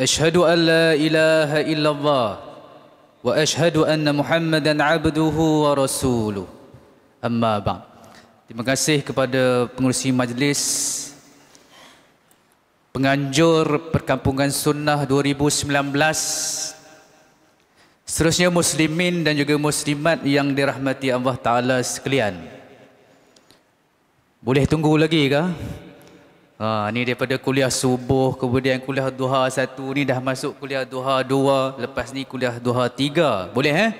أشهد أن لا إله إلا الله وأشهد أن محمدا عبده ورسوله أما بعد Terima kasih kepada pengurusi majlis Penganjur Perkampungan Sunnah 2019 Seterusnya muslimin dan juga muslimat yang dirahmati Allah Ta'ala sekalian Boleh tunggu lagi ke? Ha, ni daripada kuliah subuh, kemudian kuliah duha satu, ni dah masuk kuliah duha dua, lepas ni kuliah duha tiga. Boleh eh?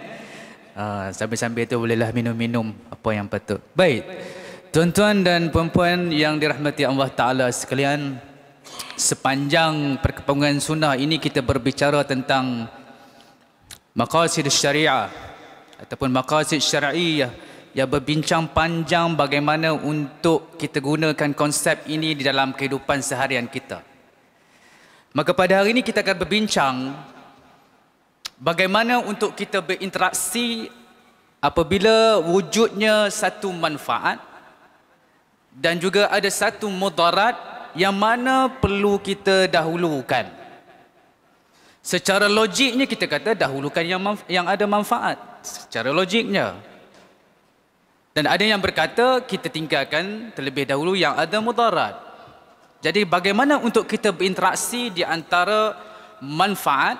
Ha, sambil-sambil tu bolehlah minum-minum apa yang patut. Baik. Tuan-tuan dan puan-puan yang dirahmati Allah Ta'ala sekalian, sepanjang perkembangan sunnah ini kita berbicara tentang maqasid syariah ataupun maqasid syariah yang berbincang panjang bagaimana untuk kita gunakan konsep ini di dalam kehidupan seharian kita. Maka pada hari ini kita akan berbincang bagaimana untuk kita berinteraksi apabila wujudnya satu manfaat dan juga ada satu mudarat yang mana perlu kita dahulukan. Secara logiknya kita kata dahulukan yang yang ada manfaat. Secara logiknya. Dan ada yang berkata kita tinggalkan terlebih dahulu yang ada mudarat. Jadi bagaimana untuk kita berinteraksi di antara manfaat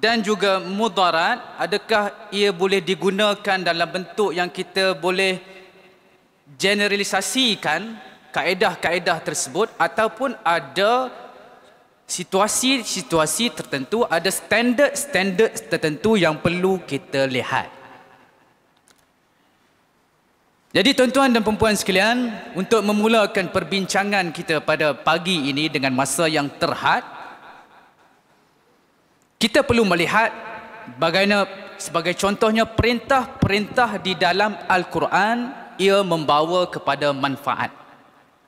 dan juga mudarat adakah ia boleh digunakan dalam bentuk yang kita boleh generalisasikan kaedah-kaedah tersebut ataupun ada situasi-situasi tertentu ada standard-standard tertentu yang perlu kita lihat. Jadi tuan-tuan dan perempuan sekalian, untuk memulakan perbincangan kita pada pagi ini dengan masa yang terhad, kita perlu melihat bagaimana sebagai contohnya perintah-perintah di dalam Al-Quran ia membawa kepada manfaat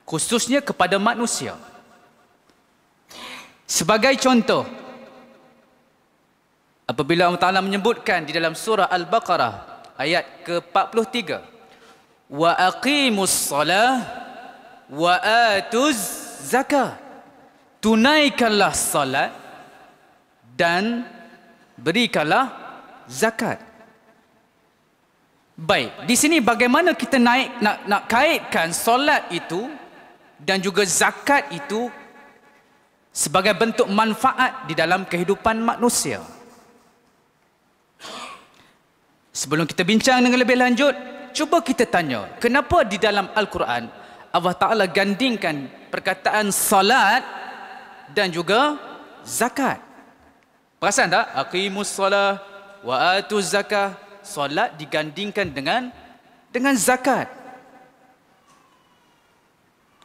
khususnya kepada manusia. Sebagai contoh apabila Allah Taala menyebutkan di dalam surah Al-Baqarah ayat ke-43 wa aqimus salah wa atuz zakat tunaikanlah salat dan berikanlah zakat Baik, di sini bagaimana kita naik nak nak kaitkan solat itu dan juga zakat itu sebagai bentuk manfaat di dalam kehidupan manusia. Sebelum kita bincang dengan lebih lanjut, cuba kita tanya, kenapa di dalam Al-Quran Allah Taala gandingkan perkataan solat dan juga zakat? Perasan tak? Aqimus solah wa atuz zakah solat digandingkan dengan dengan zakat.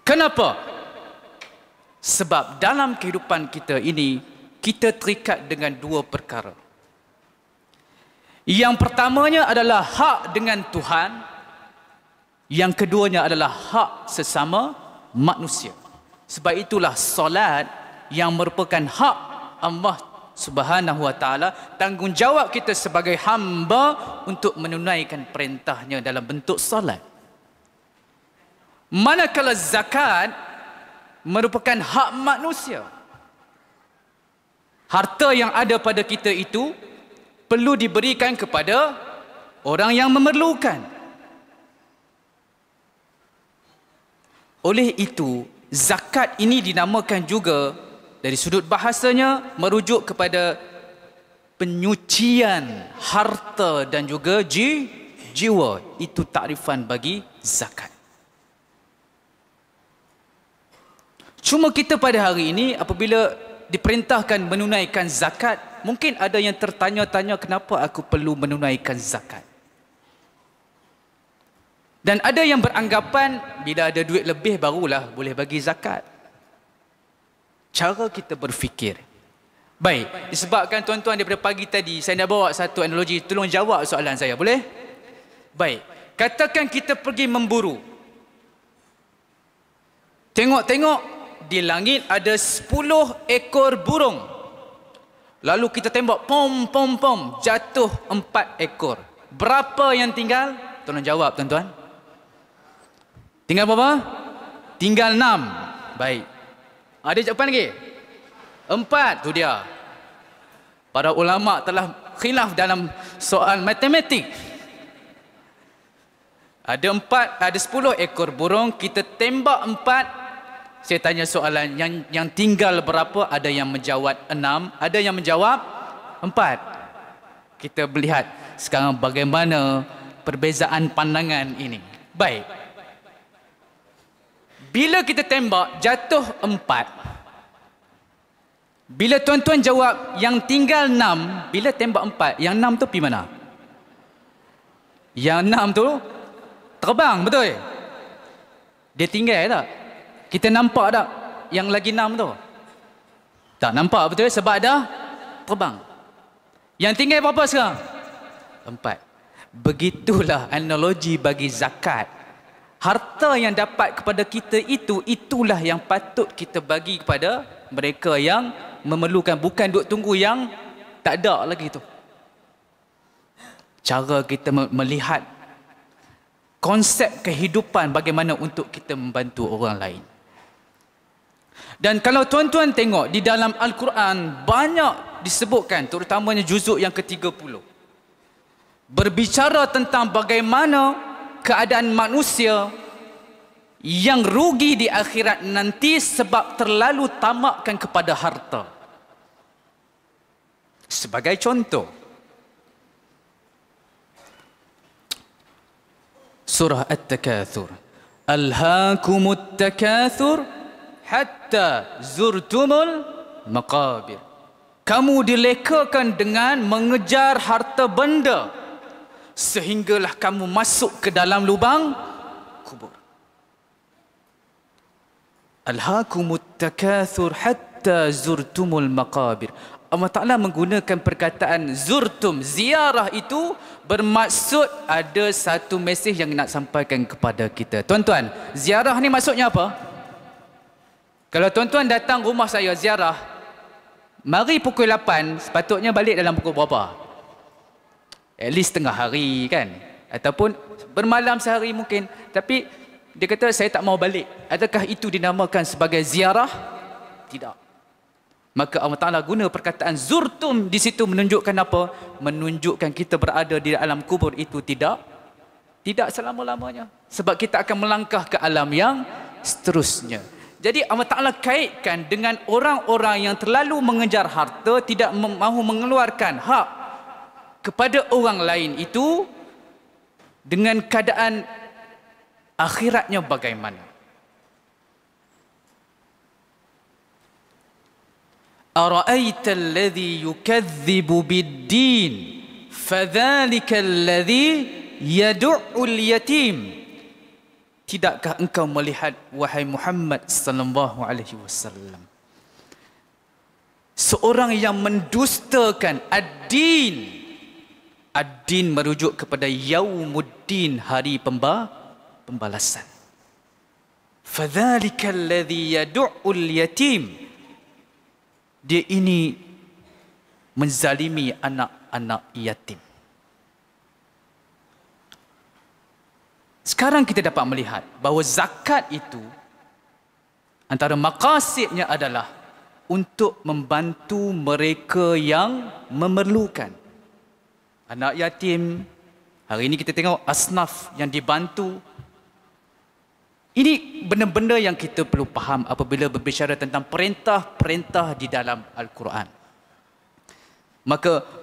Kenapa? Sebab dalam kehidupan kita ini kita terikat dengan dua perkara. Yang pertamanya adalah hak dengan Tuhan. Yang keduanya adalah hak sesama manusia. Sebab itulah solat yang merupakan hak Allah Subhanahu wa taala tanggungjawab kita sebagai hamba untuk menunaikan perintahnya dalam bentuk solat. Manakala zakat merupakan hak manusia. Harta yang ada pada kita itu perlu diberikan kepada orang yang memerlukan. Oleh itu, zakat ini dinamakan juga dari sudut bahasanya merujuk kepada penyucian harta dan juga ji, jiwa itu takrifan bagi zakat cuma kita pada hari ini apabila diperintahkan menunaikan zakat mungkin ada yang tertanya-tanya kenapa aku perlu menunaikan zakat dan ada yang beranggapan bila ada duit lebih barulah boleh bagi zakat cara kita berfikir Baik, disebabkan tuan-tuan daripada pagi tadi saya nak bawa satu analogi, tolong jawab soalan saya, boleh? Baik. Katakan kita pergi memburu. Tengok-tengok di langit ada 10 ekor burung. Lalu kita tembak pom pom pom jatuh 4 ekor. Berapa yang tinggal? Tolong jawab tuan-tuan. Tinggal berapa? Tinggal 6. Baik. Ada jawapan lagi? Empat, tu dia. Para ulama telah khilaf dalam soal matematik. Ada empat, ada sepuluh ekor burung, kita tembak empat. Saya tanya soalan, yang yang tinggal berapa? Ada yang menjawab enam, ada yang menjawab empat. Kita melihat sekarang bagaimana perbezaan pandangan ini. Baik. Bila kita tembak, jatuh empat. Bila tuan-tuan jawab yang tinggal enam, bila tembak empat, yang enam tu pergi mana? Yang enam tu terbang, betul? Dia tinggal tak? Kita nampak tak yang lagi enam tu? Tak nampak betul sebab dah terbang. Yang tinggal berapa sekarang? Empat. Begitulah analogi bagi zakat. Harta yang dapat kepada kita itu, itulah yang patut kita bagi kepada mereka yang memerlukan bukan duk tunggu yang tak ada lagi tu cara kita melihat konsep kehidupan bagaimana untuk kita membantu orang lain dan kalau tuan-tuan tengok di dalam Al-Quran banyak disebutkan terutamanya juzuk yang ke-30 berbicara tentang bagaimana keadaan manusia yang rugi di akhirat nanti sebab terlalu tamakkan kepada harta. Sebagai contoh, Surah At-Takathur. Alhaakumut takathur hatta zurtumul maqabir. Kamu dilekakan dengan mengejar harta benda sehinggalah kamu masuk ke dalam lubang kubur. Alhaakumut takathur hatta zurtumul maqabir. Allah Ta'ala menggunakan perkataan zurtum, ziarah itu bermaksud ada satu mesej yang nak sampaikan kepada kita. Tuan-tuan, ziarah ni maksudnya apa? Kalau tuan-tuan datang rumah saya ziarah, mari pukul 8, sepatutnya balik dalam pukul berapa? At least tengah hari kan? Ataupun bermalam sehari mungkin. Tapi dia kata saya tak mau balik. Adakah itu dinamakan sebagai ziarah? Tidak. Maka Allah Taala guna perkataan zurtum di situ menunjukkan apa? Menunjukkan kita berada di alam kubur itu tidak tidak selama-lamanya. Sebab kita akan melangkah ke alam yang seterusnya. Jadi Allah Ta'ala kaitkan dengan orang-orang yang terlalu mengejar harta, tidak mahu mengeluarkan hak kepada orang lain itu dengan keadaan akhiratnya bagaimana. أرأيت الذي يكذب بالدين فذلك الذي yaduul yatim. Tidakkah engkau melihat wahai Muhammad sallallahu alaihi wasallam seorang yang mendustakan ad-din ad-din merujuk kepada yaumuddin hari pemba pembalasan. Fadzalika alladhi yad'ul yatim. Dia ini menzalimi anak-anak yatim. Sekarang kita dapat melihat bahawa zakat itu antara maqasidnya adalah untuk membantu mereka yang memerlukan. Anak yatim, hari ini kita tengok asnaf yang dibantu ini benda-benda yang kita perlu faham apabila berbicara tentang perintah-perintah di dalam Al-Quran. Maka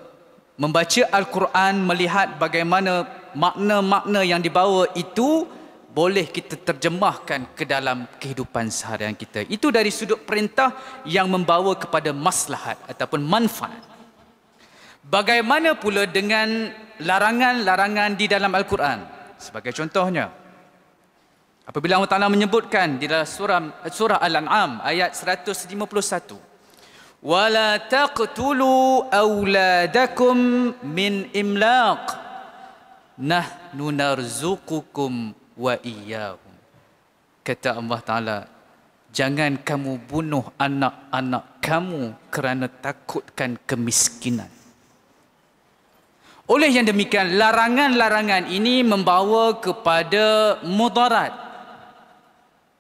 membaca Al-Quran melihat bagaimana makna-makna yang dibawa itu boleh kita terjemahkan ke dalam kehidupan seharian kita. Itu dari sudut perintah yang membawa kepada maslahat ataupun manfaat. Bagaimana pula dengan larangan-larangan di dalam Al-Quran? Sebagai contohnya, Apabila Allah Taala menyebutkan di dalam surah surah Al-An'am ayat 151. ولا تقتلوا أولادكم من إملاق نحن نرزقكم وإياهم kata Allah Ta'ala jangan kamu bunuh anak-anak kamu kerana takutkan kemiskinan. Oleh yang demikian larangan-larangan ini membawa kepada mudarat.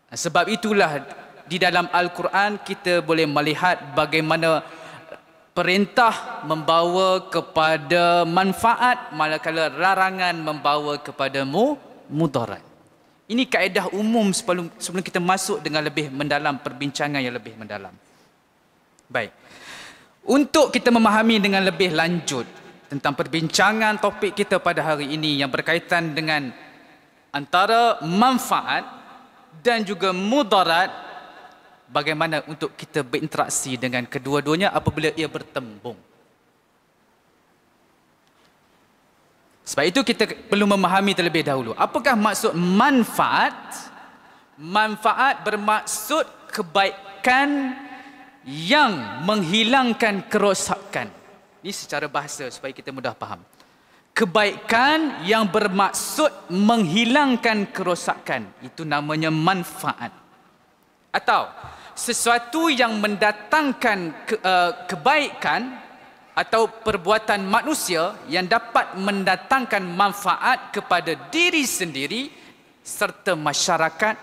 Sebab itulah di dalam Al-Quran kita boleh melihat bagaimana perintah membawa kepada manfaat manakala larangan membawa kepada mu mudarat. Ini kaedah umum sebelum sebelum kita masuk dengan lebih mendalam perbincangan yang lebih mendalam. Baik. Untuk kita memahami dengan lebih lanjut tentang perbincangan topik kita pada hari ini yang berkaitan dengan antara manfaat dan juga mudarat bagaimana untuk kita berinteraksi dengan kedua-duanya apabila ia bertembung. Sebab itu kita perlu memahami terlebih dahulu. Apakah maksud manfaat? Manfaat bermaksud kebaikan yang menghilangkan kerosakan. Ini secara bahasa supaya kita mudah faham. Kebaikan yang bermaksud menghilangkan kerosakan. Itu namanya manfaat. Atau sesuatu yang mendatangkan ke, uh, kebaikan atau perbuatan manusia yang dapat mendatangkan manfaat kepada diri sendiri serta masyarakat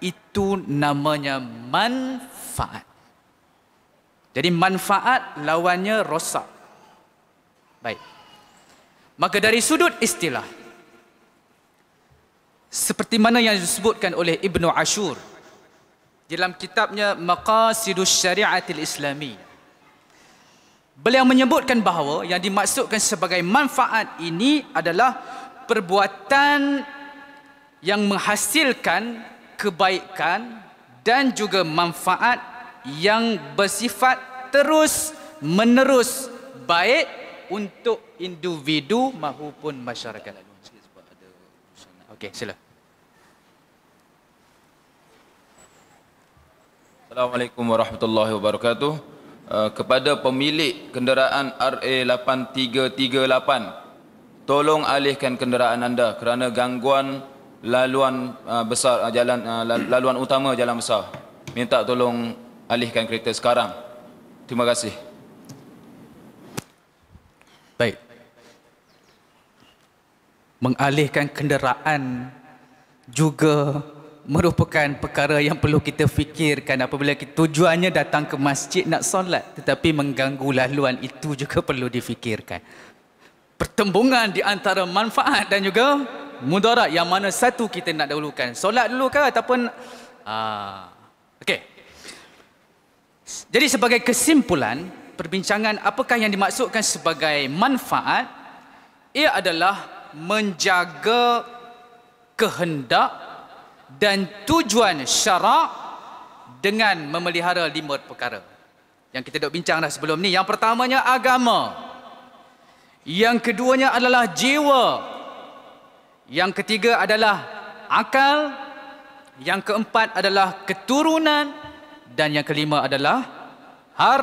itu namanya manfaat. Jadi manfaat lawannya rosak. Baik. Maka dari sudut istilah seperti mana yang disebutkan oleh Ibnu Ashur dalam kitabnya Maqasidus Syariatil Islami. Beliau menyebutkan bahawa yang dimaksudkan sebagai manfaat ini adalah perbuatan yang menghasilkan kebaikan dan juga manfaat yang bersifat terus menerus baik untuk individu maupun masyarakat. Okey, silakan. Assalamualaikum warahmatullahi wabarakatuh. Uh, kepada pemilik kenderaan RA8338, tolong alihkan kenderaan anda kerana gangguan laluan uh, besar uh, jalan laluan utama jalan besar. Minta tolong alihkan kereta sekarang. Terima kasih. Baik. Mengalihkan kenderaan juga merupakan perkara yang perlu kita fikirkan apabila tujuannya datang ke masjid nak solat tetapi mengganggu laluan itu juga perlu difikirkan. Pertembungan di antara manfaat dan juga mudarat yang mana satu kita nak dahulukan. Solat dulu ke ataupun ah okey. Jadi sebagai kesimpulan perbincangan apakah yang dimaksudkan sebagai manfaat ia adalah menjaga kehendak dan tujuan syarak dengan memelihara lima perkara. Yang kita dok bincang dah sebelum ni. Yang pertamanya agama. Yang keduanya adalah jiwa. Yang ketiga adalah akal. Yang keempat adalah keturunan dan yang kelima adalah har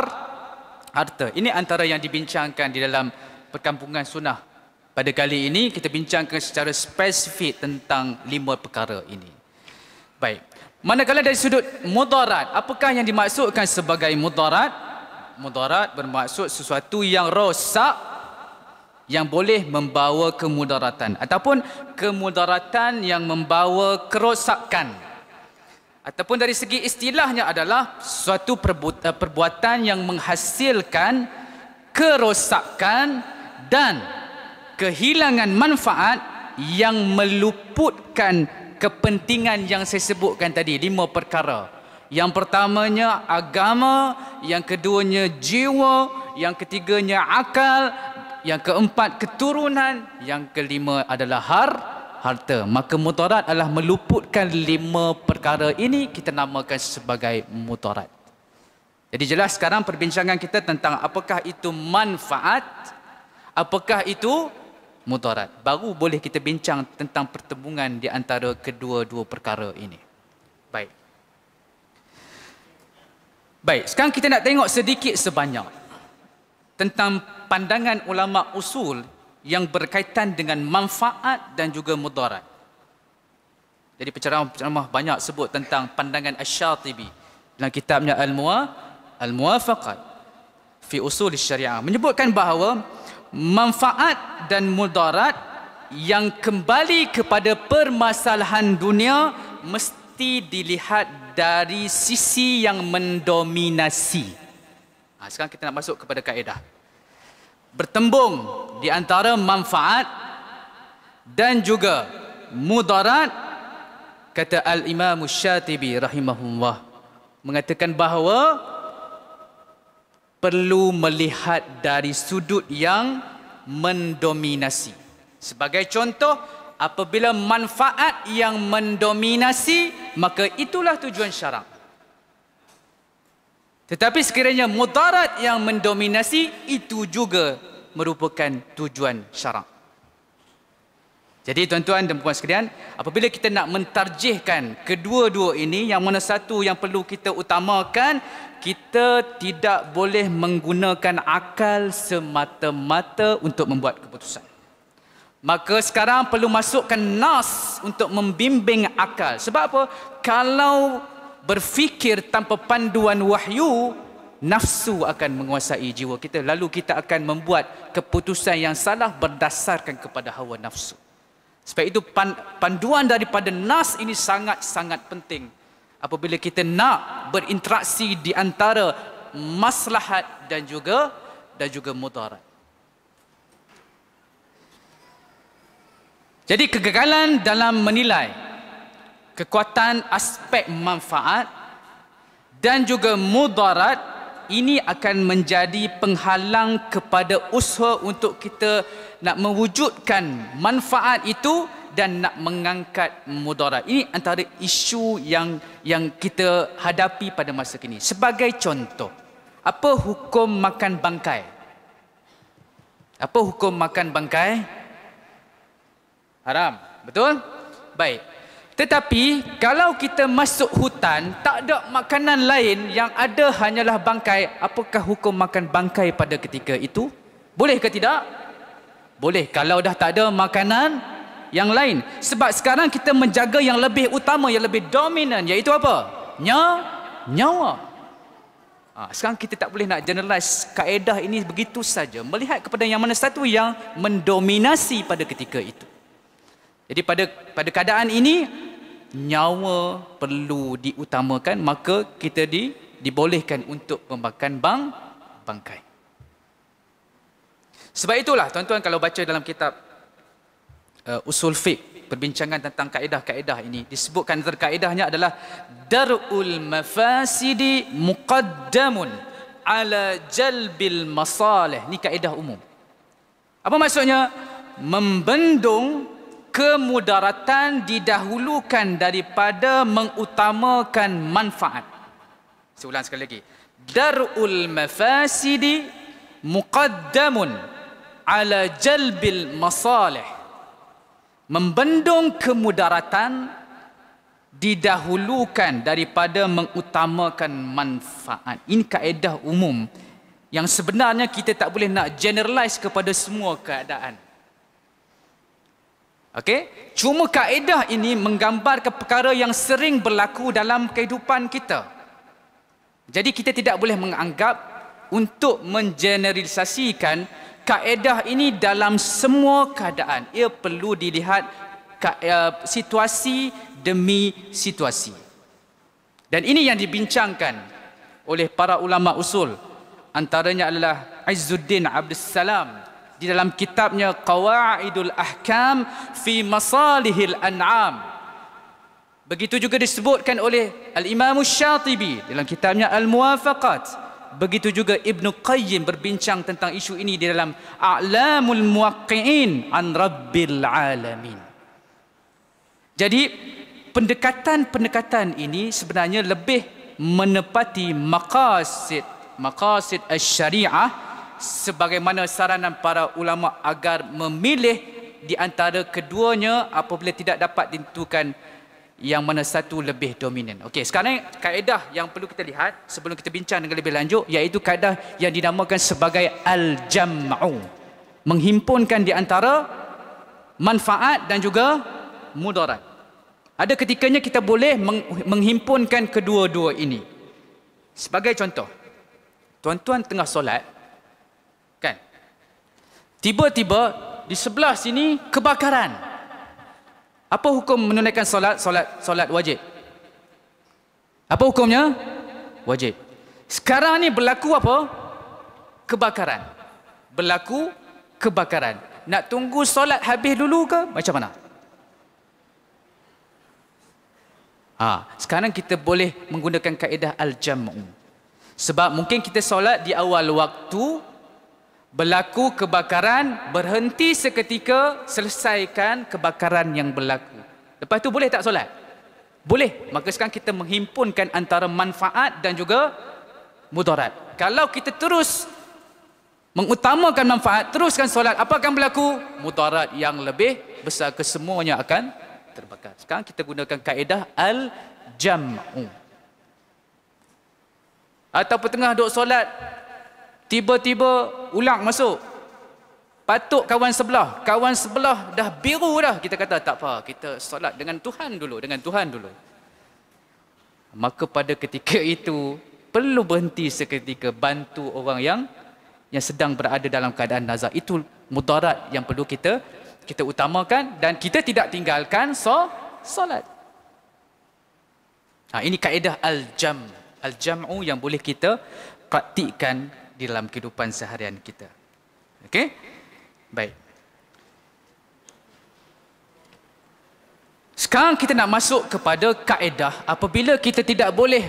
harta. Ini antara yang dibincangkan di dalam perkampungan sunnah. Pada kali ini kita bincangkan secara spesifik tentang lima perkara ini. Baik. Manakala dari sudut mudarat, apakah yang dimaksudkan sebagai mudarat? Mudarat bermaksud sesuatu yang rosak yang boleh membawa kemudaratan ataupun kemudaratan yang membawa kerosakan. Ataupun dari segi istilahnya adalah suatu eh, perbuatan yang menghasilkan kerosakan dan kehilangan manfaat yang meluputkan kepentingan yang saya sebutkan tadi lima perkara. Yang pertamanya agama yang keduanya jiwa yang ketiganya akal yang keempat keturunan yang kelima adalah har harta. Maka mutarat adalah meluputkan lima perkara ini kita namakan sebagai mutarat jadi jelas sekarang perbincangan kita tentang apakah itu manfaat apakah itu mudarat. Baru boleh kita bincang tentang pertembungan di antara kedua-dua perkara ini. Baik. Baik, sekarang kita nak tengok sedikit sebanyak tentang pandangan ulama usul yang berkaitan dengan manfaat dan juga mudarat. Jadi penceramah-penceramah banyak sebut tentang pandangan Asy-Syatibi dalam kitabnya Al-Muwa Al-Muwafaqat fi Usul Syariah menyebutkan bahawa manfaat dan mudarat yang kembali kepada permasalahan dunia mesti dilihat dari sisi yang mendominasi. Ha, sekarang kita nak masuk kepada kaedah. Bertembung di antara manfaat dan juga mudarat kata Al-Imam Syatibi rahimahullah mengatakan bahawa perlu melihat dari sudut yang mendominasi. Sebagai contoh, apabila manfaat yang mendominasi, maka itulah tujuan syarak. Tetapi sekiranya mudarat yang mendominasi, itu juga merupakan tujuan syarak. Jadi tuan-tuan dan puan sekalian, apabila kita nak mentarjihkan kedua-dua ini, yang mana satu yang perlu kita utamakan, kita tidak boleh menggunakan akal semata-mata untuk membuat keputusan. Maka sekarang perlu masukkan nas untuk membimbing akal. Sebab apa? Kalau berfikir tanpa panduan wahyu, nafsu akan menguasai jiwa kita. Lalu kita akan membuat keputusan yang salah berdasarkan kepada hawa nafsu. Sebab itu panduan daripada nas ini sangat-sangat penting. Apabila kita nak berinteraksi di antara maslahat dan juga dan juga mudarat. Jadi kegagalan dalam menilai kekuatan aspek manfaat dan juga mudarat ini akan menjadi penghalang kepada usaha untuk kita nak mewujudkan manfaat itu dan nak mengangkat mudarat. Ini antara isu yang yang kita hadapi pada masa kini. Sebagai contoh, apa hukum makan bangkai? Apa hukum makan bangkai? Haram. Betul? Baik. Tetapi kalau kita masuk hutan, tak ada makanan lain yang ada hanyalah bangkai, apakah hukum makan bangkai pada ketika itu? Boleh ke tidak? Boleh. Kalau dah tak ada makanan yang lain. Sebab sekarang kita menjaga yang lebih utama, yang lebih dominan, iaitu apa? Nya, nyawa. Ha, sekarang kita tak boleh nak generalize kaedah ini begitu saja. Melihat kepada yang mana satu yang mendominasi pada ketika itu. Jadi pada pada keadaan ini nyawa perlu diutamakan maka kita di dibolehkan untuk memakan bang bangkai. Sebab itulah tuan-tuan kalau baca dalam kitab uh, usul fiqh perbincangan tentang kaedah-kaedah ini disebutkan antara kaedahnya adalah darul mafasidi muqaddamun ala jalbil masalih. Ini kaedah umum. Apa maksudnya? Membendung kemudaratan didahulukan daripada mengutamakan manfaat. Saya ulang sekali lagi. Darul mafasidi muqaddamun ala jalbil masalih. Membendung kemudaratan didahulukan daripada mengutamakan manfaat. Ini kaedah umum yang sebenarnya kita tak boleh nak generalize kepada semua keadaan. Okey, cuma kaedah ini menggambarkan perkara yang sering berlaku dalam kehidupan kita. Jadi kita tidak boleh menganggap untuk mengeneralisasikan kaedah ini dalam semua keadaan. Ia perlu dilihat eh, situasi demi situasi. Dan ini yang dibincangkan oleh para ulama usul. Antaranya adalah Izzuddin Abdul Salam di dalam kitabnya Qawaidul Ahkam fi Masalihil An'am. Begitu juga disebutkan oleh Al-Imam Syatibi dalam kitabnya Al-Muwafaqat. Begitu juga Ibn Qayyim berbincang tentang isu ini di dalam A'lamul Muwaqqi'in an Rabbil Alamin. Jadi pendekatan-pendekatan ini sebenarnya lebih menepati maqasid maqasid asy-syariah sebagaimana saranan para ulama agar memilih di antara keduanya apabila tidak dapat ditentukan yang mana satu lebih dominan. Okey, sekarang kaedah yang perlu kita lihat sebelum kita bincang dengan lebih lanjut iaitu kaedah yang dinamakan sebagai al-jam'u. Menghimpunkan di antara manfaat dan juga mudarat. Ada ketikanya kita boleh menghimpunkan kedua-dua ini. Sebagai contoh, tuan-tuan tengah solat, kan? Tiba-tiba di sebelah sini kebakaran. Apa hukum menunaikan solat solat solat wajib? Apa hukumnya? Wajib. Sekarang ni berlaku apa? Kebakaran. Berlaku kebakaran. Nak tunggu solat habis dulu ke? Macam mana? Ha, sekarang kita boleh menggunakan kaedah al-jam'u. Sebab mungkin kita solat di awal waktu, berlaku kebakaran, berhenti seketika, selesaikan kebakaran yang berlaku. Lepas tu boleh tak solat? Boleh. Maka sekarang kita menghimpunkan antara manfaat dan juga mudarat. Kalau kita terus mengutamakan manfaat, teruskan solat, apa akan berlaku? Mudarat yang lebih besar kesemuanya akan terbakar. Sekarang kita gunakan kaedah al-jam'u. Ataupun tengah duduk solat, Tiba-tiba ulang masuk. Patuk kawan sebelah. Kawan sebelah dah biru dah. Kita kata tak apa. Kita solat dengan Tuhan dulu. Dengan Tuhan dulu. Maka pada ketika itu. Perlu berhenti seketika. Bantu orang yang yang sedang berada dalam keadaan nazar. Itu mudarat yang perlu kita kita utamakan. Dan kita tidak tinggalkan so, solat. Ha, ini kaedah al-jam. Al-jam'u yang boleh kita praktikkan di dalam kehidupan seharian kita. Okey? Baik. Sekarang kita nak masuk kepada kaedah apabila kita tidak boleh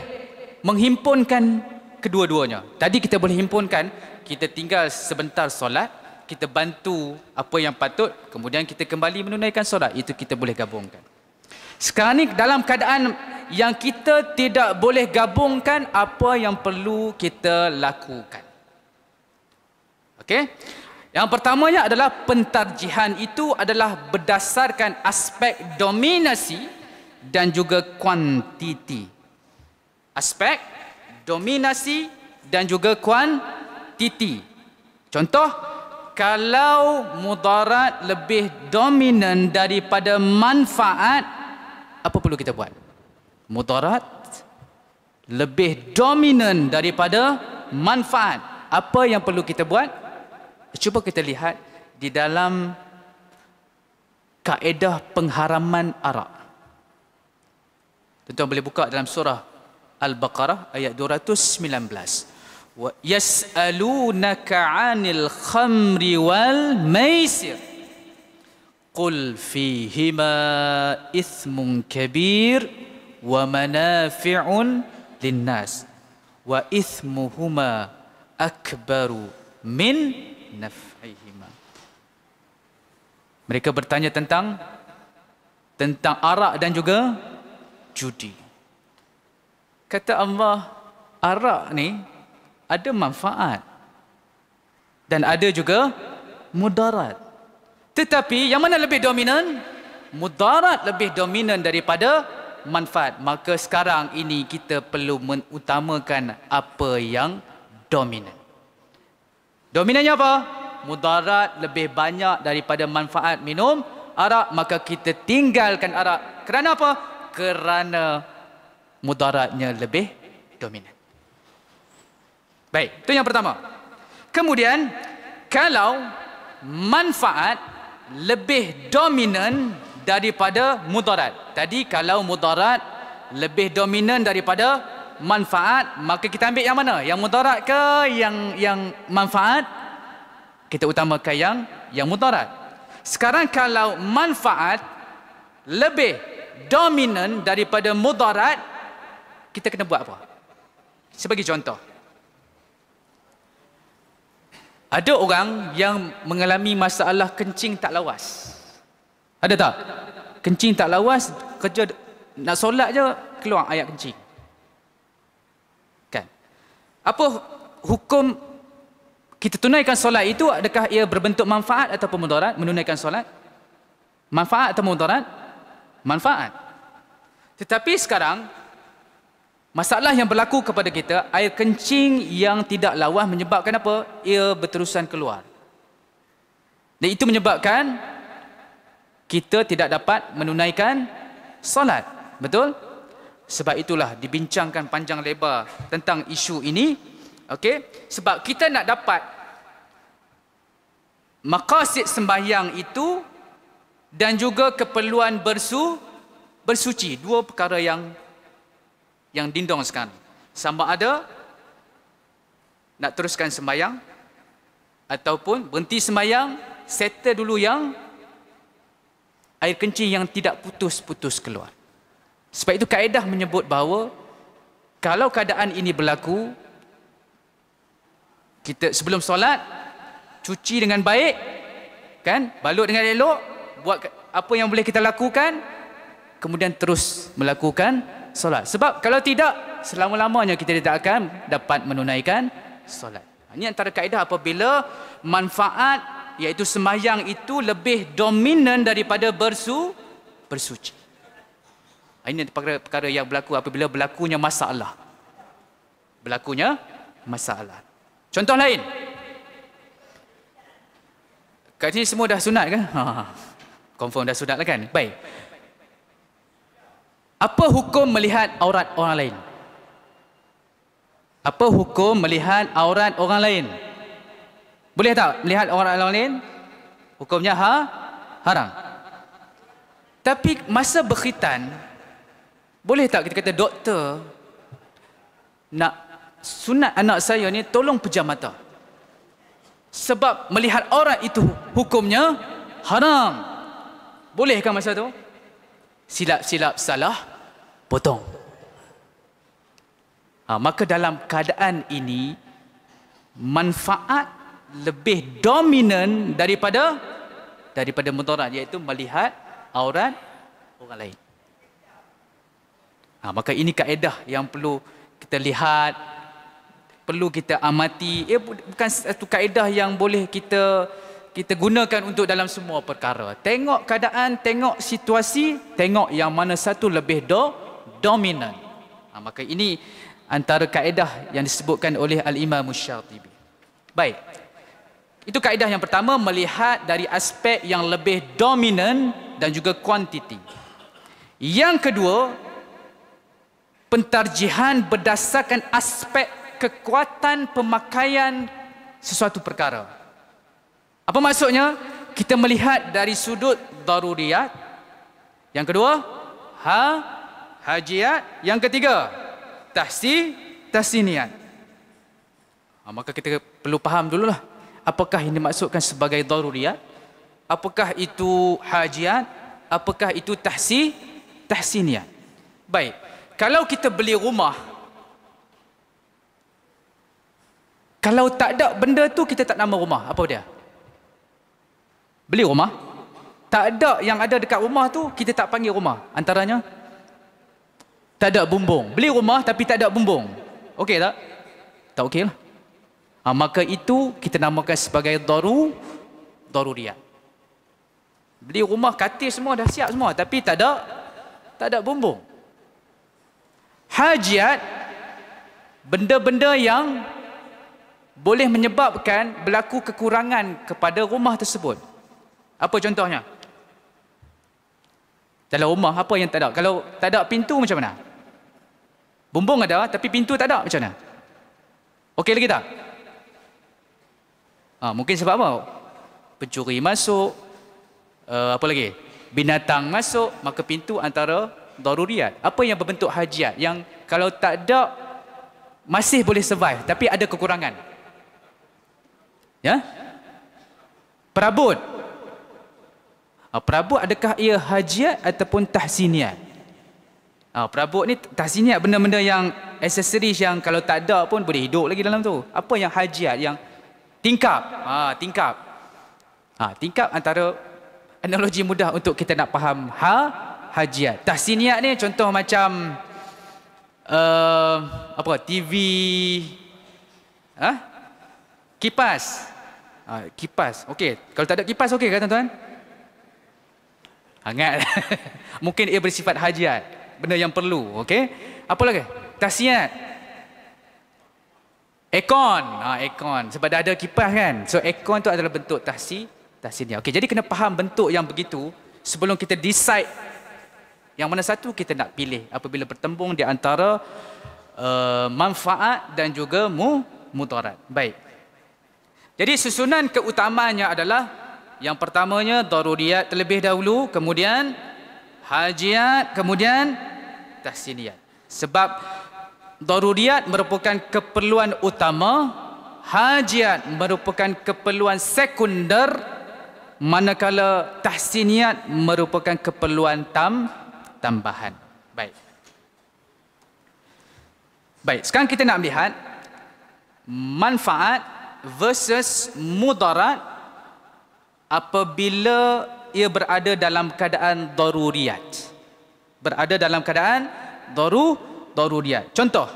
menghimpunkan kedua-duanya. Tadi kita boleh himpunkan, kita tinggal sebentar solat, kita bantu apa yang patut, kemudian kita kembali menunaikan solat. Itu kita boleh gabungkan. Sekarang ni dalam keadaan yang kita tidak boleh gabungkan apa yang perlu kita lakukan. Okey. Yang pertamanya adalah pentarjihan itu adalah berdasarkan aspek dominasi dan juga kuantiti. Aspek dominasi dan juga kuantiti. Contoh, kalau mudarat lebih dominan daripada manfaat, apa perlu kita buat? Mudarat lebih dominan daripada manfaat. Apa yang perlu kita buat? Cuba kita lihat di dalam kaedah pengharaman arak. Tuan-tuan boleh buka dalam surah Al-Baqarah ayat 219. Wa yas'alunaka 'anil khamri wal maisir. Qul fihima ithmun kabir wa manafi'un linnas wa ithmuhuma akbaru min naf'ihima. Mereka bertanya tentang tentang arak dan juga judi. Kata Allah, arak ni ada manfaat dan ada juga mudarat. Tetapi yang mana lebih dominan? Mudarat lebih dominan daripada manfaat. Maka sekarang ini kita perlu mengutamakan apa yang dominan. Dominannya apa? Mudarat lebih banyak daripada manfaat minum arak, maka kita tinggalkan arak. Kerana apa? Kerana mudaratnya lebih dominan. Baik, itu yang pertama. Kemudian, kalau manfaat lebih dominan daripada mudarat. Tadi kalau mudarat lebih dominan daripada manfaat maka kita ambil yang mana? Yang mudarat ke? Yang yang manfaat? Kita utamakan yang yang mudarat. Sekarang kalau manfaat lebih dominan daripada mudarat kita kena buat apa? Sebagai contoh. Ada orang yang mengalami masalah kencing tak lawas. Ada tak? Kencing tak lawas kerja nak solat je keluar ayat kencing apa hukum kita tunaikan solat itu adakah ia berbentuk manfaat atau mudarat menunaikan solat? Manfaat atau mudarat? Manfaat. Tetapi sekarang masalah yang berlaku kepada kita air kencing yang tidak lawas menyebabkan apa? Ia berterusan keluar. Dan itu menyebabkan kita tidak dapat menunaikan solat. Betul? Sebab itulah dibincangkan panjang lebar tentang isu ini. Okey? Sebab kita nak dapat maqasid sembahyang itu dan juga keperluan bersu bersuci dua perkara yang yang dindong sekali sama ada nak teruskan sembahyang ataupun berhenti sembahyang settle dulu yang air kencing yang tidak putus-putus keluar sebab itu kaedah menyebut bahawa kalau keadaan ini berlaku kita sebelum solat cuci dengan baik kan? Balut dengan elok buat apa yang boleh kita lakukan kemudian terus melakukan solat. Sebab kalau tidak selama-lamanya kita tidak akan dapat menunaikan solat. Ini antara kaedah apabila manfaat iaitu sembahyang itu lebih dominan daripada bersu bersuci ini perkara-perkara yang berlaku apabila berlakunya masalah berlakunya masalah contoh lain Kat sini semua dah sunat kan? Ha. Confirm dah sunat lah kan? Baik. Apa hukum melihat aurat orang lain? Apa hukum melihat aurat orang lain? Boleh tak melihat aurat orang lain? Hukumnya ha? haram. Tapi masa berkhitan, boleh tak kita kata doktor nak sunat anak saya ni tolong pejam mata? sebab melihat aurat itu hukumnya haram. Bolehkah masa tu? Silap-silap salah, potong. Ha, maka dalam keadaan ini, manfaat lebih dominan daripada daripada mudarat iaitu melihat aurat orang lain. Ha, maka ini kaedah yang perlu kita lihat perlu kita amati. Ia bukan satu kaedah yang boleh kita kita gunakan untuk dalam semua perkara. Tengok keadaan tengok situasi tengok yang mana satu lebih do dominan. Ha, maka ini antara kaedah yang disebutkan oleh al-Imam Syatibi. Baik. Itu kaedah yang pertama melihat dari aspek yang lebih dominan dan juga kuantiti. Yang kedua pentarjihan berdasarkan aspek kekuatan pemakaian sesuatu perkara. Apa maksudnya? Kita melihat dari sudut daruriyat. Yang kedua, ha hajiat. Yang ketiga, tahsi tahsiniat. Ha, maka kita perlu faham dululah apakah ini maksudkan sebagai daruriyat? Apakah itu hajiat? Apakah itu tahsi tahsiniat? Baik. Kalau kita beli rumah Kalau tak ada benda tu kita tak nama rumah. Apa dia? Beli rumah. Tak ada yang ada dekat rumah tu kita tak panggil rumah. Antaranya tak ada bumbung. Beli rumah tapi tak ada bumbung. Okey tak? Tak okey lah. Ha, maka itu kita namakan sebagai daru daruriyat. Beli rumah katil semua dah siap semua tapi tak ada tak ada bumbung. Hajiat benda-benda yang boleh menyebabkan berlaku kekurangan kepada rumah tersebut. Apa contohnya? Dalam rumah apa yang tak ada? Kalau tak ada pintu macam mana? Bumbung ada tapi pintu tak ada macam mana? Okey lagi tak? Ha, mungkin sebab apa? Pencuri masuk, uh, apa lagi? Binatang masuk, maka pintu antara daruriyat. Apa yang berbentuk hajiat yang kalau tak ada masih boleh survive tapi ada kekurangan? Ya? Perabot. Ha, perabot adakah ia hajiat ataupun tahsiniat? Ha, perabot ni tahsiniat benda-benda yang aksesoris yang kalau tak ada pun boleh hidup lagi dalam tu. Apa yang hajiat yang tingkap? Ha, tingkap. Ha, tingkap antara analogi mudah untuk kita nak faham ha hajiat. Tahsiniat ni contoh macam uh, apa TV ha? kipas Ha, kipas. Okey. Kalau tak ada kipas okey kan tuan-tuan? Hangat. Mungkin ia bersifat hajiat. benda yang perlu okey apa lagi tahsiat aircon ha aircon sebab dah ada kipas kan so aircon tu adalah bentuk tahsi tahsinia okey jadi kena faham bentuk yang begitu sebelum kita decide yang mana satu kita nak pilih apabila bertembung di antara uh, manfaat dan juga mu mudarat. Baik. Jadi susunan keutamaannya adalah yang pertamanya daruriyat terlebih dahulu kemudian hajiat kemudian tahsiniat. Sebab daruriyat merupakan keperluan utama hajiat merupakan keperluan sekunder manakala tahsiniat merupakan keperluan tam tambahan baik baik sekarang kita nak melihat manfaat versus mudarat apabila ia berada dalam keadaan daruriyat. Berada dalam keadaan daru daruriyat. Contoh.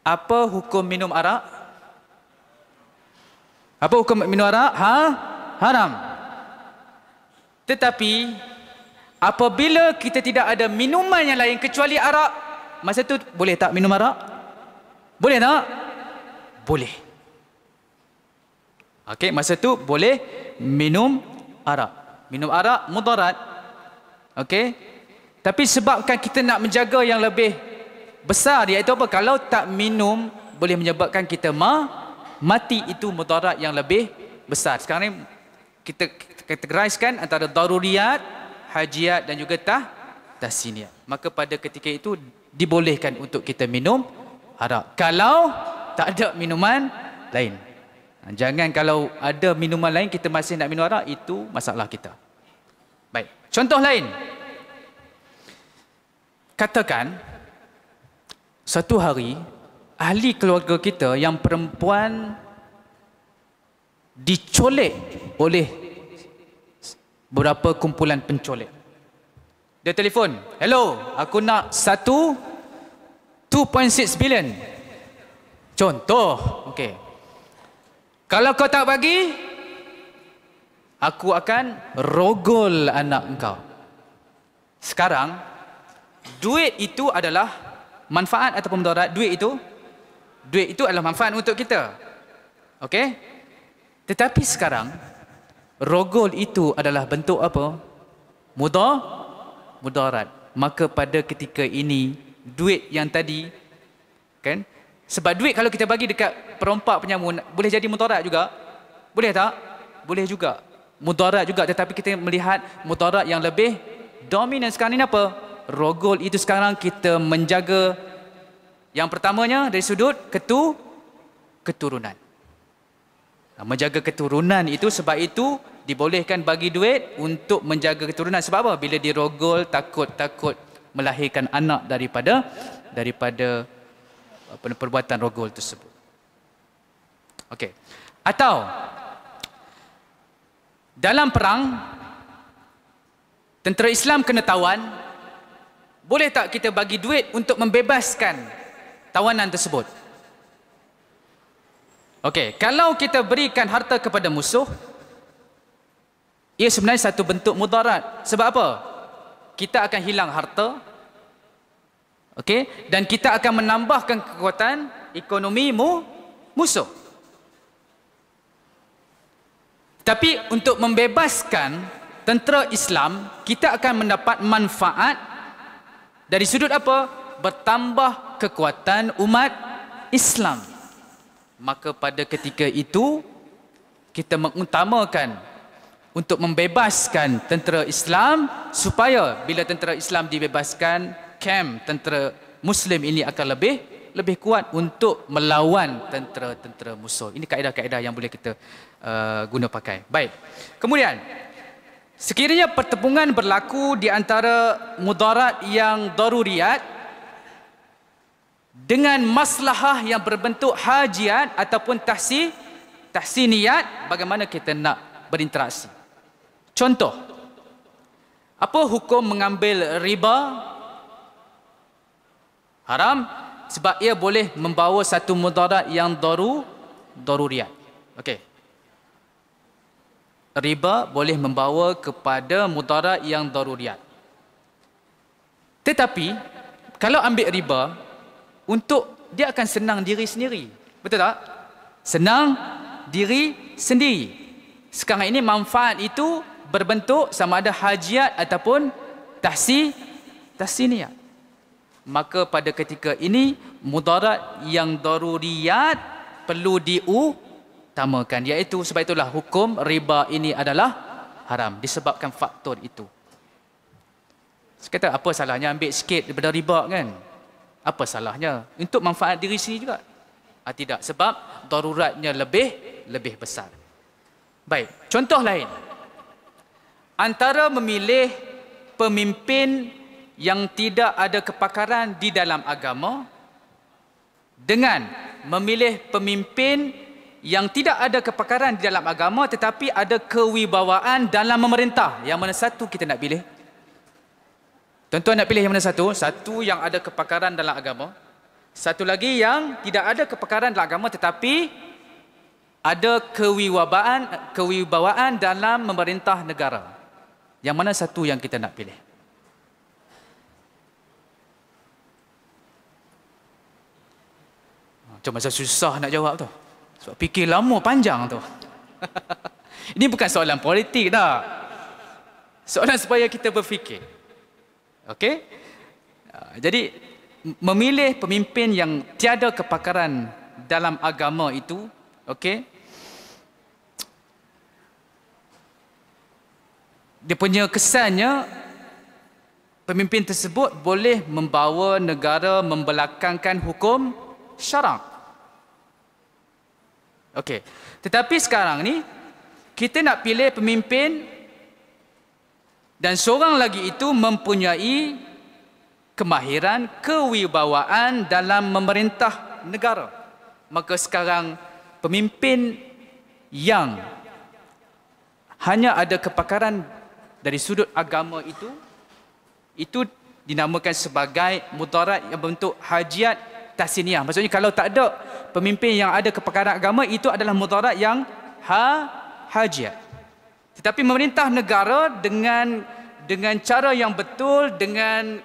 Apa hukum minum arak? Apa hukum minum arak? Ha? Haram. Tetapi apabila kita tidak ada minuman yang lain kecuali arak, masa tu boleh tak minum arak? Boleh tak? boleh. Okey, masa tu boleh minum arak. Minum arak mudarat. Okey. Tapi sebabkan kita nak menjaga yang lebih besar iaitu apa? Kalau tak minum boleh menyebabkan kita ma mati itu mudarat yang lebih besar. Sekarang ni kita kategoriskan antara daruriyat, hajiat dan juga tah tahsiniat. Maka pada ketika itu dibolehkan untuk kita minum arak. Kalau tak ada minuman lain. Ha, jangan kalau ada minuman lain kita masih nak minum arak itu masalah kita. Baik. Contoh lain. Katakan satu hari ahli keluarga kita yang perempuan dicolek oleh beberapa kumpulan pencolek. Dia telefon, "Hello, aku nak satu 2.6 billion Contoh, okey. Kalau kau tak bagi, aku akan rogol anak engkau. Sekarang, duit itu adalah manfaat ataupun mudarat. Duit itu, duit itu adalah manfaat untuk kita. Okey? Tetapi sekarang, rogol itu adalah bentuk apa? Mudar, mudarat. Maka pada ketika ini, duit yang tadi, kan? Sebab duit kalau kita bagi dekat perompak penyamun, boleh jadi mudarat juga. Boleh tak? Boleh juga. Mudarat juga tetapi kita melihat mudarat yang lebih dominan sekarang ini apa? Rogol itu sekarang kita menjaga yang pertamanya dari sudut ketu keturunan. Menjaga keturunan itu sebab itu dibolehkan bagi duit untuk menjaga keturunan. Sebab apa? Bila dirogol takut-takut melahirkan anak daripada daripada perbuatan rogol tersebut. Okey. Atau dalam perang tentera Islam kena tawan, boleh tak kita bagi duit untuk membebaskan tawanan tersebut? Okey, kalau kita berikan harta kepada musuh, ia sebenarnya satu bentuk mudarat. Sebab apa? Kita akan hilang harta, Okey, dan kita akan menambahkan kekuatan ekonomi mu musuh. Tapi untuk membebaskan tentera Islam, kita akan mendapat manfaat dari sudut apa? Bertambah kekuatan umat Islam. Maka pada ketika itu kita mengutamakan untuk membebaskan tentera Islam supaya bila tentera Islam dibebaskan camp tentera muslim ini akan lebih lebih kuat untuk melawan tentera-tentera musuh. Ini kaedah-kaedah yang boleh kita uh, guna pakai. Baik. Kemudian sekiranya pertepungan berlaku di antara mudarat yang daruriyat dengan maslahah yang berbentuk hajiat ataupun tahsi tahsiniyat bagaimana kita nak berinteraksi. Contoh apa hukum mengambil riba haram sebab ia boleh membawa satu mudarat yang daru daruriyat. Okey. Riba boleh membawa kepada mudarat yang daruriyat. Tetapi kalau ambil riba untuk dia akan senang diri sendiri. Betul tak? Senang diri sendiri. Sekarang ini manfaat itu berbentuk sama ada hajiat ataupun tahsi tahsiniyah. Maka pada ketika ini mudarat yang daruriyat perlu diutamakan iaitu sebab itulah hukum riba ini adalah haram disebabkan faktor itu. Sekata apa salahnya ambil sikit daripada riba kan? Apa salahnya? Untuk manfaat diri sendiri juga. Ah, tidak sebab daruratnya lebih lebih besar. Baik, contoh lain. Antara memilih pemimpin yang tidak ada kepakaran di dalam agama dengan memilih pemimpin yang tidak ada kepakaran di dalam agama tetapi ada kewibawaan dalam memerintah. Yang mana satu kita nak pilih? Tuan-tuan nak pilih yang mana satu? Satu yang ada kepakaran dalam agama. Satu lagi yang tidak ada kepakaran dalam agama tetapi ada kewibawaan kewibawaan dalam memerintah negara. Yang mana satu yang kita nak pilih? Macam masa susah nak jawab tu. Sebab fikir lama panjang tu. Ini bukan soalan politik dah. Soalan supaya kita berfikir. Okey? Ah, jadi memilih pemimpin yang tiada kepakaran dalam agama itu, okey? Dia punya kesannya pemimpin tersebut boleh membawa negara membelakangkan hukum syarak. Okey. Tetapi sekarang ni kita nak pilih pemimpin dan seorang lagi itu mempunyai kemahiran kewibawaan dalam memerintah negara. Maka sekarang pemimpin yang hanya ada kepakaran dari sudut agama itu itu dinamakan sebagai mudarat yang bentuk hajiat tahsiniah. Maksudnya kalau tak ada pemimpin yang ada kepakaran agama itu adalah mudarat yang ha hajiat. Tetapi memerintah negara dengan dengan cara yang betul dengan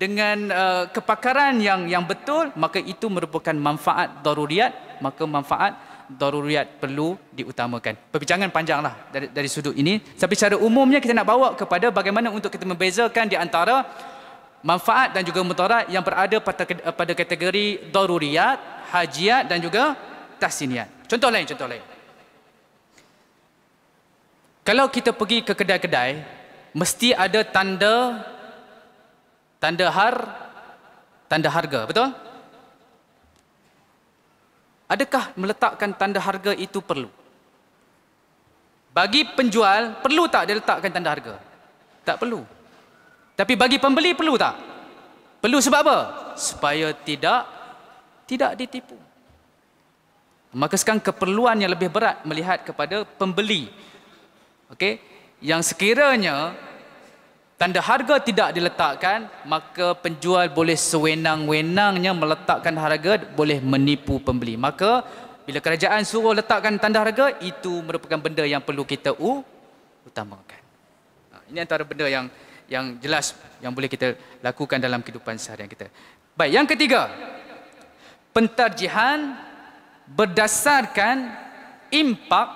dengan uh, kepakaran yang yang betul maka itu merupakan manfaat daruriat maka manfaat daruriat perlu diutamakan. Perbincangan panjanglah dari dari sudut ini tapi secara umumnya kita nak bawa kepada bagaimana untuk kita membezakan di antara manfaat dan juga mudarat yang berada pada pada kategori daruriyat, hajiat dan juga tahsiniat. Contoh lain, contoh lain. Kalau kita pergi ke kedai-kedai, mesti ada tanda tanda har tanda harga, betul? Adakah meletakkan tanda harga itu perlu? Bagi penjual, perlu tak dia letakkan tanda harga? Tak perlu. Tapi bagi pembeli perlu tak? Perlu sebab apa? Supaya tidak tidak ditipu. Maka sekarang keperluan yang lebih berat melihat kepada pembeli. Okey, yang sekiranya tanda harga tidak diletakkan, maka penjual boleh sewenang-wenangnya meletakkan harga boleh menipu pembeli. Maka bila kerajaan suruh letakkan tanda harga, itu merupakan benda yang perlu kita utamakan. Ha, ini antara benda yang yang jelas yang boleh kita lakukan dalam kehidupan seharian kita. Baik, yang ketiga. Pentarjihan berdasarkan impak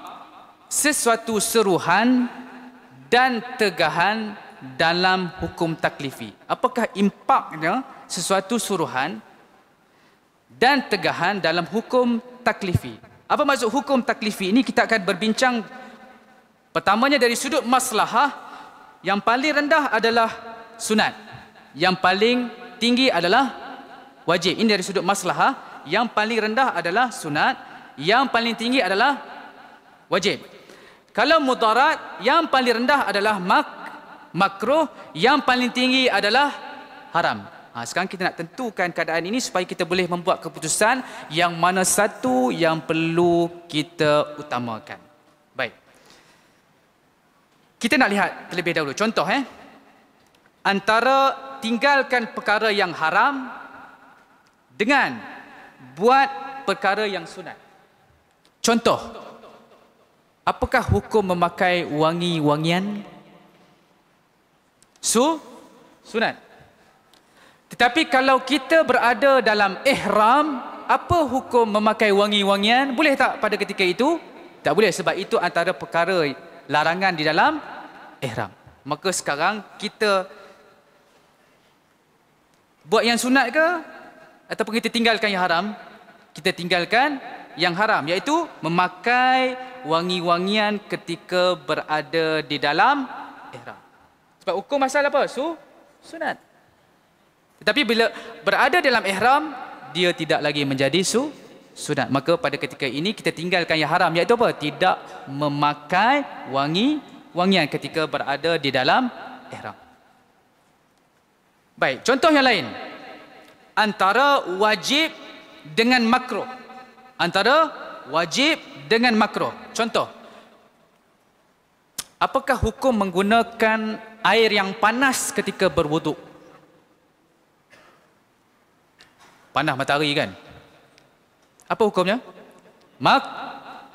sesuatu seruhan dan tegahan dalam hukum taklifi. Apakah impaknya sesuatu suruhan dan tegahan dalam hukum taklifi? Apa maksud hukum taklifi ini? Kita akan berbincang pertamanya dari sudut maslahah yang paling rendah adalah sunat. Yang paling tinggi adalah wajib. Ini dari sudut maslahah. Yang paling rendah adalah sunat. Yang paling tinggi adalah wajib. Kalau mudarat, yang paling rendah adalah mak makruh, yang paling tinggi adalah haram. Ha, sekarang kita nak tentukan keadaan ini supaya kita boleh membuat keputusan yang mana satu yang perlu kita utamakan. Kita nak lihat terlebih dahulu contoh eh. Antara tinggalkan perkara yang haram dengan buat perkara yang sunat. Contoh. Apakah hukum memakai wangi-wangian? Su sunat. Tetapi kalau kita berada dalam ihram, apa hukum memakai wangi-wangian? Boleh tak pada ketika itu? Tak boleh sebab itu antara perkara larangan di dalam ihram. Maka sekarang kita buat yang sunat ke ataupun kita tinggalkan yang haram? Kita tinggalkan yang haram iaitu memakai wangi-wangian ketika berada di dalam. Sebab hukum masalah apa? Su sunat. Tetapi bila berada dalam ihram dia tidak lagi menjadi su sunat. Maka pada ketika ini kita tinggalkan yang haram iaitu apa? Tidak memakai wangi-wangian ketika berada di dalam ihram. Baik, contoh yang lain. Antara wajib dengan makruh. Antara wajib dengan makruh. Contoh. Apakah hukum menggunakan air yang panas ketika berwuduk? Panas matahari kan? Apa hukumnya? Mak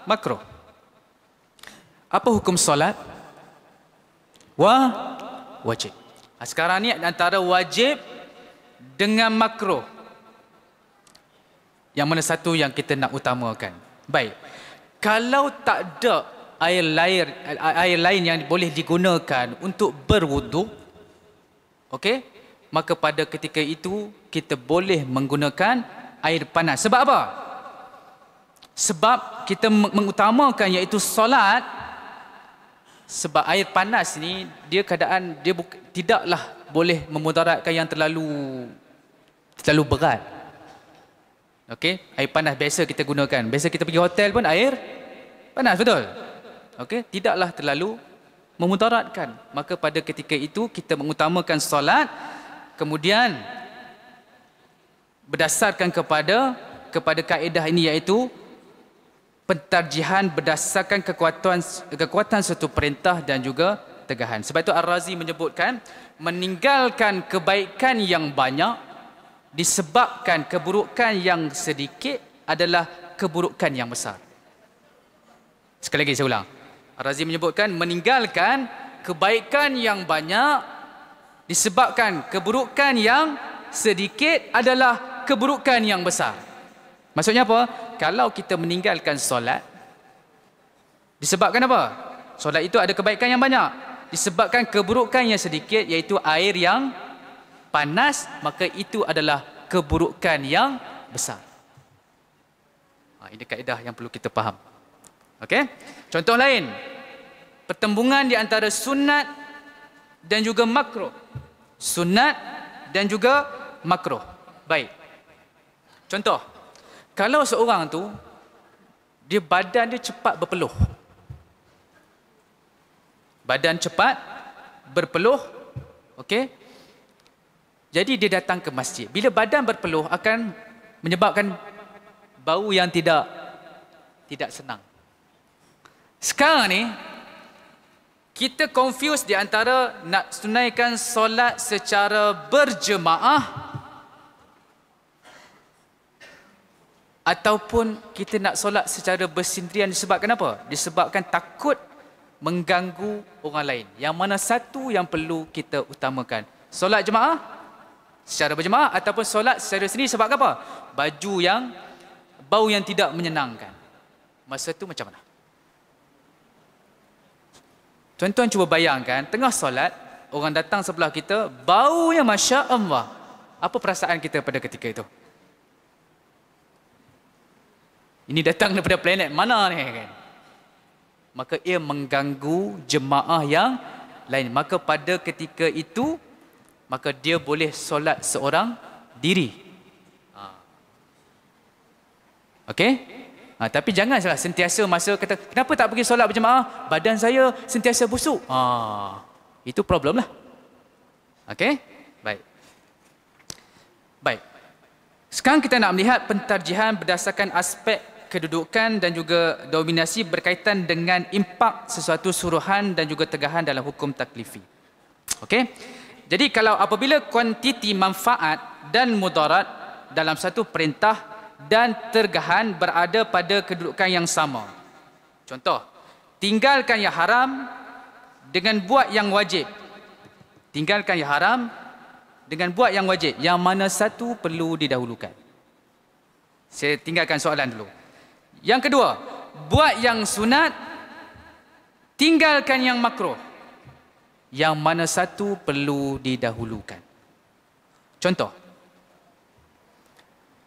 makruh. Apa hukum solat? Wa wajib. Ha, sekarang ni antara wajib dengan makruh. Yang mana satu yang kita nak utamakan. Baik. Kalau tak ada air lain air lain yang boleh digunakan untuk berwuduk, okey? Maka pada ketika itu kita boleh menggunakan air panas. Sebab apa? Sebab kita mengutamakan iaitu solat sebab air panas ni dia keadaan dia buka, tidaklah boleh memudaratkan yang terlalu terlalu berat. Okey, air panas biasa kita gunakan. Biasa kita pergi hotel pun air panas betul. Okey, tidaklah terlalu memudaratkan. Maka pada ketika itu kita mengutamakan solat kemudian berdasarkan kepada kepada kaedah ini iaitu pentarjihan berdasarkan kekuatan kekuatan satu perintah dan juga tegahan. Sebab itu Ar-Razi menyebutkan meninggalkan kebaikan yang banyak disebabkan keburukan yang sedikit adalah keburukan yang besar. Sekali lagi saya ulang. Ar-Razi menyebutkan meninggalkan kebaikan yang banyak disebabkan keburukan yang sedikit adalah keburukan yang besar. Maksudnya apa? Kalau kita meninggalkan solat disebabkan apa? Solat itu ada kebaikan yang banyak disebabkan keburukan yang sedikit iaitu air yang panas maka itu adalah keburukan yang besar. Ha, ini kaedah yang perlu kita faham. Okey? Contoh lain. Pertembungan di antara sunat dan juga makruh. Sunat dan juga makruh. Baik. Contoh. Kalau seorang tu dia badan dia cepat berpeluh badan cepat berpeluh okey jadi dia datang ke masjid bila badan berpeluh akan menyebabkan bau yang tidak tidak senang sekarang ni kita confuse di antara nak tunaikan solat secara berjemaah ataupun kita nak solat secara bersendirian disebabkan apa? Disebabkan takut mengganggu orang lain. Yang mana satu yang perlu kita utamakan? Solat jemaah secara berjemaah ataupun solat secara sendiri sebab apa? Baju yang bau yang tidak menyenangkan. Masa tu macam mana? Tuan-tuan cuba bayangkan tengah solat orang datang sebelah kita bau yang masya-Allah. Apa perasaan kita pada ketika itu? Ini datang daripada planet mana ni kan? maka ia mengganggu jemaah yang lain maka pada ketika itu maka dia boleh solat seorang diri ha. okey ha, tapi jangan salah sentiasa masa kata kenapa tak pergi solat berjemaah badan saya sentiasa busuk ha. itu problem lah okey baik baik sekarang kita nak melihat pentarjihan berdasarkan aspek kedudukan dan juga dominasi berkaitan dengan impak sesuatu suruhan dan juga tegahan dalam hukum taklifi. Okey. Jadi kalau apabila kuantiti manfaat dan mudarat dalam satu perintah dan tergahan berada pada kedudukan yang sama. Contoh, tinggalkan yang haram dengan buat yang wajib. Tinggalkan yang haram dengan buat yang wajib, yang mana satu perlu didahulukan? Saya tinggalkan soalan dulu. Yang kedua, buat yang sunat, tinggalkan yang makruh. Yang mana satu perlu didahulukan? Contoh.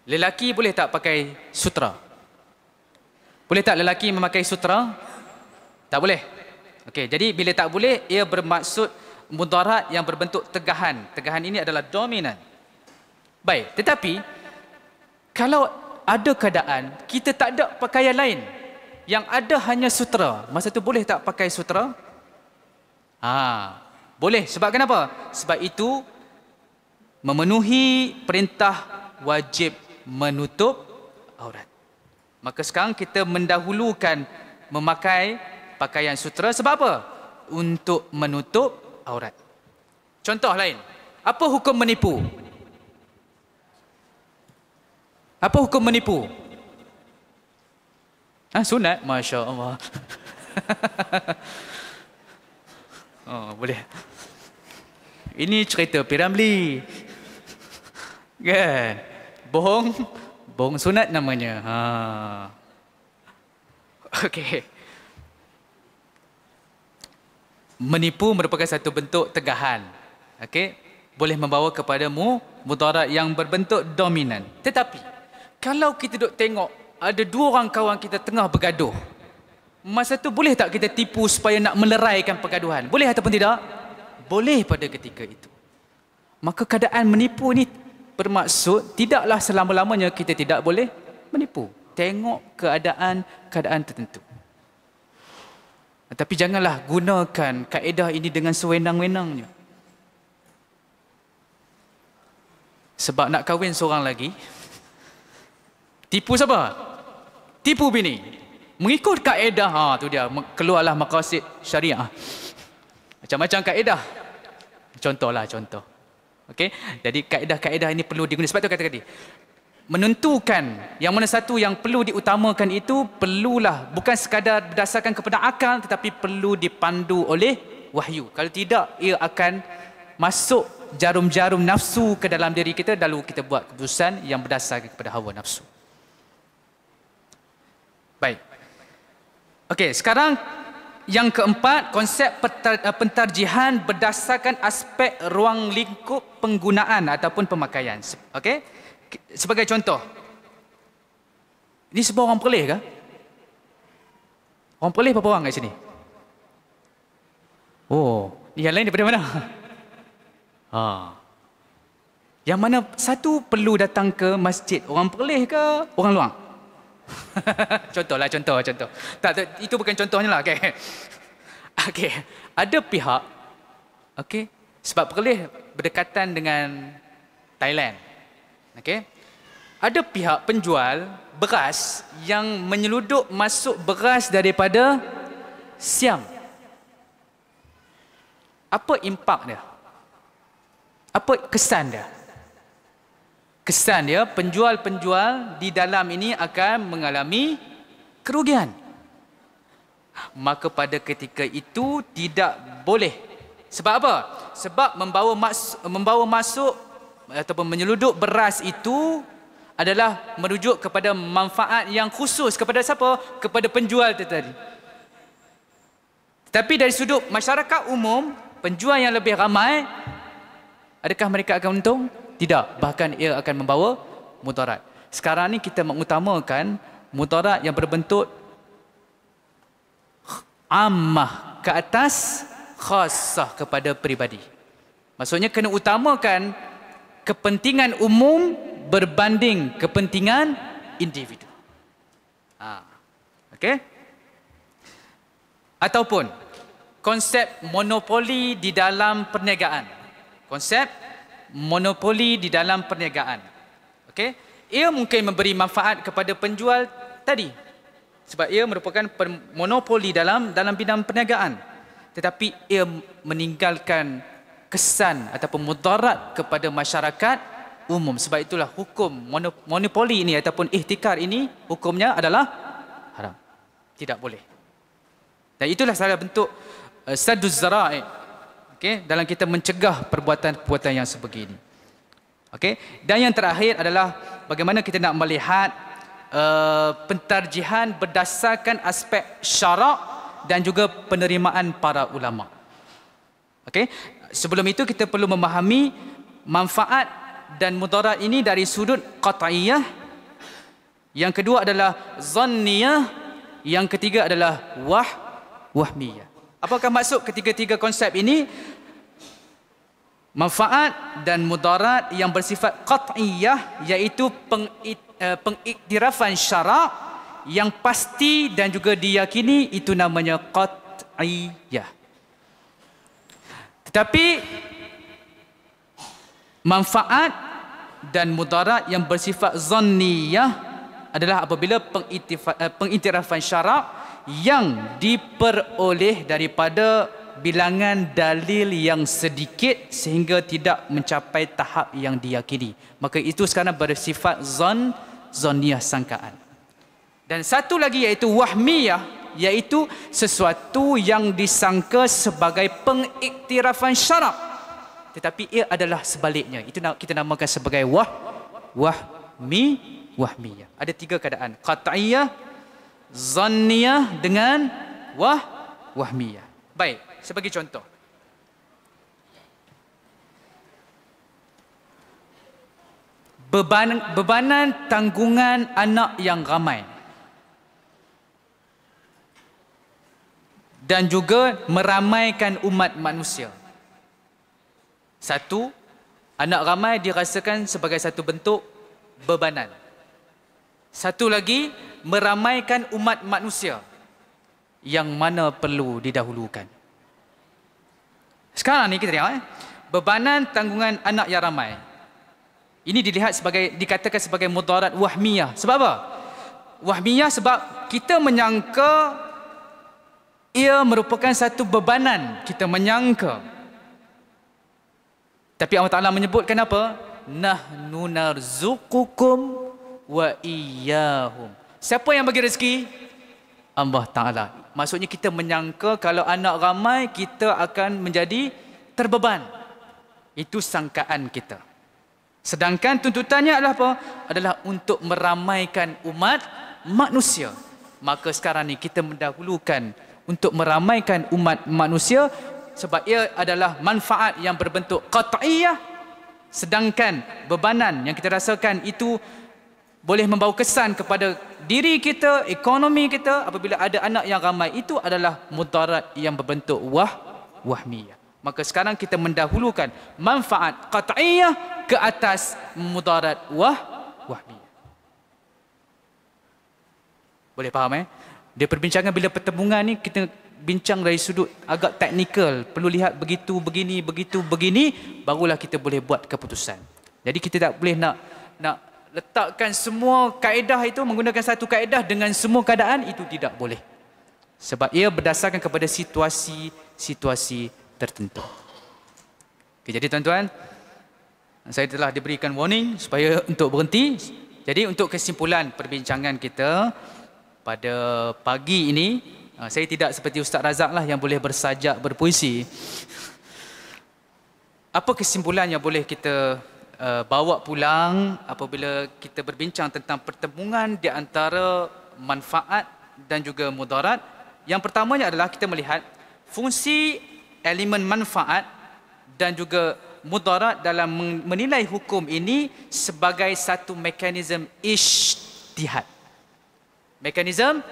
Lelaki boleh tak pakai sutra? Boleh tak lelaki memakai sutra? Tak boleh. Okey, jadi bila tak boleh, ia bermaksud mudarat yang berbentuk tegahan. Tegahan ini adalah dominan. Baik, tetapi kalau ada keadaan kita tak ada pakaian lain yang ada hanya sutra, masa tu boleh tak pakai sutra? Ha, boleh. Sebab kenapa? Sebab itu memenuhi perintah wajib menutup aurat. Maka sekarang kita mendahulukan memakai pakaian sutra sebab apa? Untuk menutup aurat. Contoh lain. Apa hukum menipu? Apa hukum menipu? Ha, sunat, masya Allah. oh boleh. Ini cerita Piramli. Kan? Bohong, bohong sunat namanya. Ha. Okey menipu merupakan satu bentuk tegahan. Okey, boleh membawa kepada mu mudarat yang berbentuk dominan. Tetapi kalau kita duk tengok ada dua orang kawan kita tengah bergaduh. Masa tu boleh tak kita tipu supaya nak meleraikan pergaduhan? Boleh ataupun tidak? Boleh pada ketika itu. Maka keadaan menipu ni bermaksud tidaklah selama-lamanya kita tidak boleh menipu. Tengok keadaan keadaan tertentu. Tapi janganlah gunakan kaedah ini dengan sewenang-wenangnya. Sebab nak kahwin seorang lagi, tipu siapa? Tipu bini. Mengikut kaedah, ha, tu dia, keluarlah makasid syariah. Macam-macam kaedah. Contohlah, contoh. Okey, jadi kaedah-kaedah ini perlu digunakan. Sebab tu kata tadi, menentukan yang mana satu yang perlu diutamakan itu perlulah bukan sekadar berdasarkan kepada akal tetapi perlu dipandu oleh wahyu. Kalau tidak ia akan masuk jarum-jarum nafsu ke dalam diri kita lalu kita buat keputusan yang berdasarkan kepada hawa nafsu. Baik. Okey, sekarang yang keempat konsep pentarjihan berdasarkan aspek ruang lingkup penggunaan ataupun pemakaian. Okey? sebagai contoh. Ini sebuah orang perlih ke? Orang perlih berapa orang kat sini? Oh, yang lain daripada mana? Ha. Yang mana satu perlu datang ke masjid? Orang perlih ke orang luar? contohlah, contoh, contoh. Tak, tak, itu bukan contohnya lah. Okay. okay. Ada pihak, okay, sebab perlih berdekatan dengan Thailand. Okey. Ada pihak penjual beras yang menyeludup masuk beras daripada Siam. Apa impak dia? Apa kesan dia? Kesan dia penjual-penjual di dalam ini akan mengalami kerugian. Maka pada ketika itu tidak boleh. Sebab apa? Sebab membawa mas- membawa masuk ataupun menyeludup beras itu adalah merujuk kepada manfaat yang khusus kepada siapa? Kepada penjual tadi. Tapi dari sudut masyarakat umum, penjual yang lebih ramai, adakah mereka akan untung? Tidak. Bahkan ia akan membawa mudarat. Sekarang ni kita mengutamakan mudarat yang berbentuk ammah ke atas khasah kepada peribadi. Maksudnya kena utamakan kepentingan umum berbanding kepentingan individu. Ha. Okey? Ataupun konsep monopoli di dalam perniagaan. Konsep monopoli di dalam perniagaan. Okey? Ia mungkin memberi manfaat kepada penjual tadi. Sebab ia merupakan monopoli dalam dalam bidang perniagaan. Tetapi ia meninggalkan kesan ataupun mudarat kepada masyarakat umum. Sebab itulah hukum monopoli ini ataupun ihtikar ini hukumnya adalah haram. Tidak boleh. Dan itulah salah bentuk uh, saduz zara'i. Okay? Dalam kita mencegah perbuatan-perbuatan yang sebegini. Okey. Dan yang terakhir adalah bagaimana kita nak melihat uh, pentarjihan berdasarkan aspek syarak dan juga penerimaan para ulama. Okey. Sebelum itu kita perlu memahami manfaat dan mudarat ini dari sudut qat'iyah. Yang kedua adalah zanniyah, yang ketiga adalah wah wahmiyah. Apakah maksud ketiga-tiga konsep ini? manfaat dan mudarat yang bersifat qat'iyah iaitu eh, pengiktirafan syarak yang pasti dan juga diyakini itu namanya qat'iyah. Tetapi manfaat dan mudarat yang bersifat zanniyah adalah apabila eh, pengiktirafan syarak yang diperoleh daripada bilangan dalil yang sedikit sehingga tidak mencapai tahap yang diyakini. Maka itu sekarang bersifat zon, zoniyah sangkaan. Dan satu lagi iaitu wahmiyah, iaitu sesuatu yang disangka sebagai pengiktirafan syarak. Tetapi ia adalah sebaliknya. Itu kita namakan sebagai wah, wahmi, wahmiyah. Ada tiga keadaan. Qat'iyah, zanniyah dengan wah, wahmiyah. Baik sebagai contoh. Beban, bebanan tanggungan anak yang ramai. Dan juga meramaikan umat manusia. Satu, anak ramai dirasakan sebagai satu bentuk bebanan. Satu lagi, meramaikan umat manusia yang mana perlu didahulukan. Sekarang ni kita tengok eh. Bebanan tanggungan anak yang ramai. Ini dilihat sebagai dikatakan sebagai mudarat wahmiyah. Sebab apa? Wahmiyah sebab kita menyangka ia merupakan satu bebanan. Kita menyangka. Tapi Allah Taala menyebutkan apa? Nahnu narzuqukum wa iyyahum. Siapa yang bagi rezeki? Allah Taala. Maksudnya kita menyangka kalau anak ramai kita akan menjadi terbeban. Itu sangkaan kita. Sedangkan tuntutannya adalah apa? Adalah untuk meramaikan umat manusia. Maka sekarang ni kita mendahulukan untuk meramaikan umat manusia sebab ia adalah manfaat yang berbentuk qat'iyah sedangkan bebanan yang kita rasakan itu boleh membawa kesan kepada diri kita, ekonomi kita apabila ada anak yang ramai itu adalah mudarat yang berbentuk wah wahmiyah. Maka sekarang kita mendahulukan manfaat qat'iyah ke atas mudarat wah wahmiyah. Boleh faham eh? Dia perbincangan bila pertemuan ni kita bincang dari sudut agak teknikal, perlu lihat begitu begini begitu begini barulah kita boleh buat keputusan. Jadi kita tak boleh nak nak letakkan semua kaedah itu menggunakan satu kaedah dengan semua keadaan itu tidak boleh. Sebab ia berdasarkan kepada situasi-situasi tertentu. Okay, jadi tuan-tuan, saya telah diberikan warning supaya untuk berhenti. Jadi untuk kesimpulan perbincangan kita pada pagi ini, ah, saya tidak seperti Ustaz Razak lah yang boleh bersajak berpuisi. Apa kesimpulan yang boleh kita uh, bawa pulang apabila kita berbincang tentang pertemuan di antara manfaat dan juga mudarat. Yang pertamanya adalah kita melihat fungsi elemen manfaat dan juga mudarat dalam menilai hukum ini sebagai satu mekanisme ijtihad. Mekanisme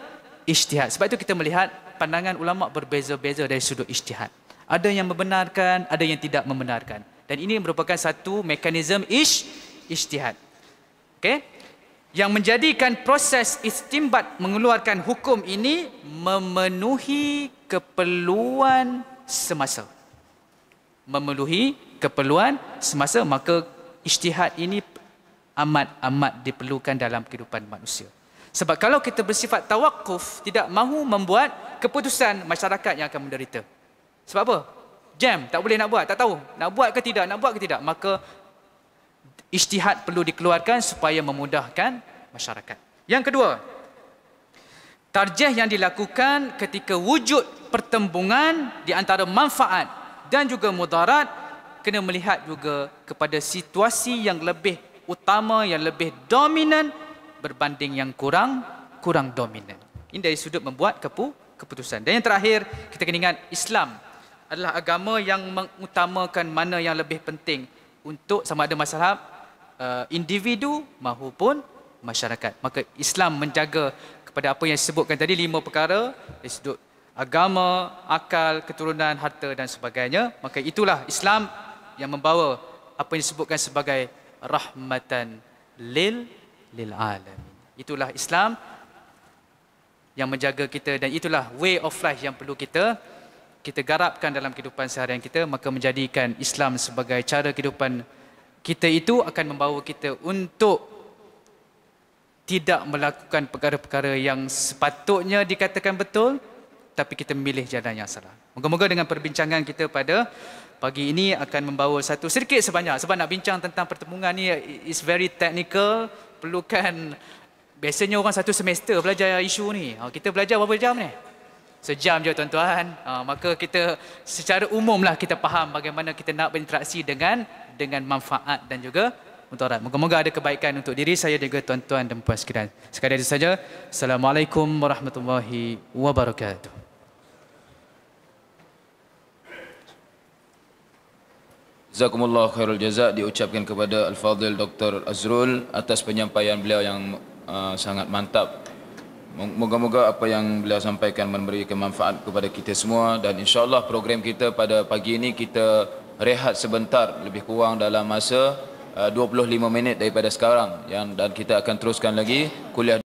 ijtihad. Sebab itu kita melihat pandangan ulama berbeza-beza dari sudut ijtihad. Ada yang membenarkan, ada yang tidak membenarkan. Dan ini merupakan satu mekanisme ish, ijtihad. Okay? Yang menjadikan proses istimbat mengeluarkan hukum ini memenuhi keperluan semasa. Memenuhi keperluan semasa, maka ijtihad ini amat-amat diperlukan dalam kehidupan manusia. Sebab kalau kita bersifat tawakuf, tidak mahu membuat keputusan masyarakat yang akan menderita. Sebab apa? Jam tak boleh nak buat tak tahu nak buat ke tidak nak buat ke tidak maka ijtihad perlu dikeluarkan supaya memudahkan masyarakat yang kedua tarjih yang dilakukan ketika wujud pertembungan di antara manfaat dan juga mudarat kena melihat juga kepada situasi yang lebih utama, yang lebih dominan berbanding yang kurang kurang dominan. Ini dari sudut membuat kepu, keputusan. Dan yang terakhir, kita kena ingat Islam adalah agama yang mengutamakan mana yang lebih penting untuk sama ada masalah uh, individu maupun masyarakat. Maka Islam menjaga kepada apa yang disebutkan tadi lima perkara dari sudut agama, akal, keturunan, harta dan sebagainya. Maka itulah Islam yang membawa apa yang disebutkan sebagai rahmatan lil lil alamin. Itulah Islam yang menjaga kita dan itulah way of life yang perlu kita kita garapkan dalam kehidupan seharian kita maka menjadikan Islam sebagai cara kehidupan kita itu akan membawa kita untuk tidak melakukan perkara-perkara yang sepatutnya dikatakan betul tapi kita memilih jalan yang salah. Moga-moga dengan perbincangan kita pada pagi ini akan membawa satu sedikit sebanyak. Sebab nak bincang tentang pertemuan ni is very technical perlukan biasanya orang satu semester belajar isu ni. Ha, kita belajar berapa jam ni sejam je tuan-tuan ha, maka kita secara umum lah kita faham bagaimana kita nak berinteraksi dengan dengan manfaat dan juga mudarat moga-moga ada kebaikan untuk diri saya dan juga tuan-tuan dan puan sekalian sekadar itu saja assalamualaikum warahmatullahi wabarakatuh Jazakumullah khairul jaza diucapkan kepada Al-Fadhil Dr. Azrul atas penyampaian beliau yang uh, sangat mantap. Moga-moga apa yang beliau sampaikan memberikan manfaat kepada kita semua dan insya-Allah program kita pada pagi ini kita rehat sebentar lebih kurang dalam masa uh, 25 minit daripada sekarang yang dan kita akan teruskan lagi kuliah